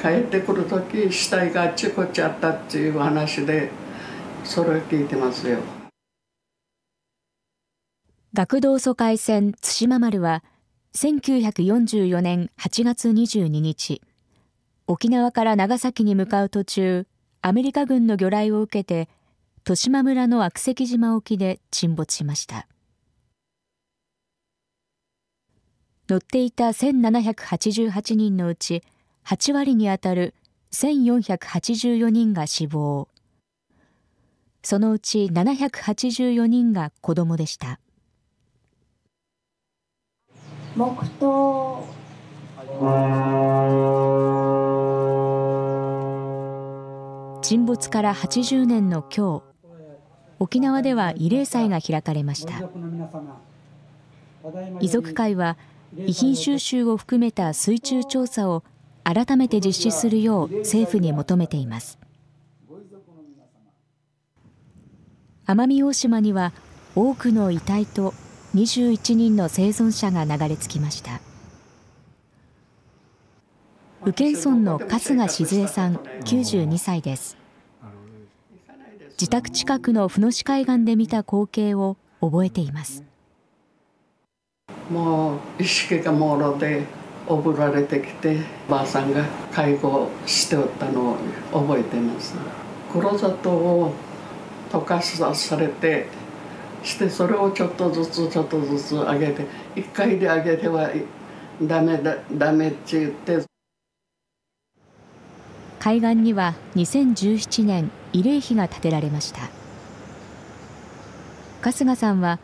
帰ってくる時死体があっちこっちあったっていう話でそれを聞いてますよ。学童疎開船対馬丸は1944年8月22日沖縄から長崎に向かう途中アメリカ軍の魚雷を受けて十島村の悪石島沖で沈没しました。乗っていた1788人のうち8割にあたる1484人が死亡。そのうち784人が子供でした。黙祷沈没から80年の今日沖縄では慰霊祭が開かれました。遺族会は遺品収集を含めた水中調査を改めて実施するよう政府に求めています。奄美大島には多くの遺体と21人の生存者が流れ着きました。宇検村の春日静江さん92歳です。自宅近くの船市海岸で見た光景を覚えています。もう意識がもろでおぶられてきてばあさんが介護しておったのを覚えてます。黒砂糖を溶かされてしてそれをちょっとずつちょっとずつ上げて一回で上げてはダメだダメって言って。海岸には2017年慰霊碑が建てられました。春日さんは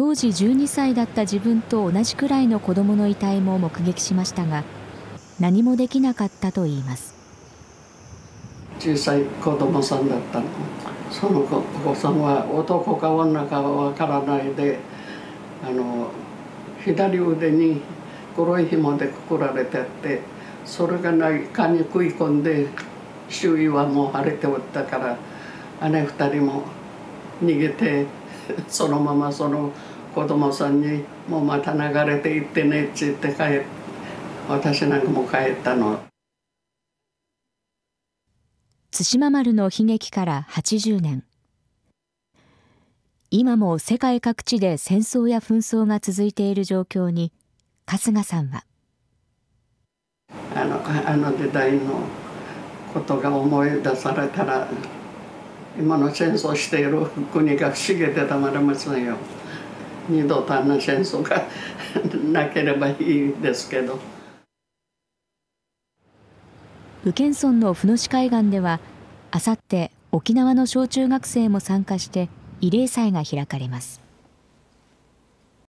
当時12歳だった自分と同じくらいの子供の遺体も目撃しましたが何もできなかったと言います。小さい子供さんだったの。その子子さんは男か女かはわからないであの左腕に黒い紐でくくられてあってそれがないかに食い込んで周囲はもう腫れておったから姉二人も逃げて そのままその子供さんに「もうまた流れていってね」って言って帰私なんかも帰ったの。対馬丸の悲劇から80年今も世界各地で戦争や紛争が続いている状況に春日さんはあのあの時代のことが思い出されたら今の戦争している国が不思議でたまりませんよ二度とあんな戦争がなければいいですけど。宇検村の船市海岸ではあさって沖縄の小中学生も参加して慰霊祭が開かれます。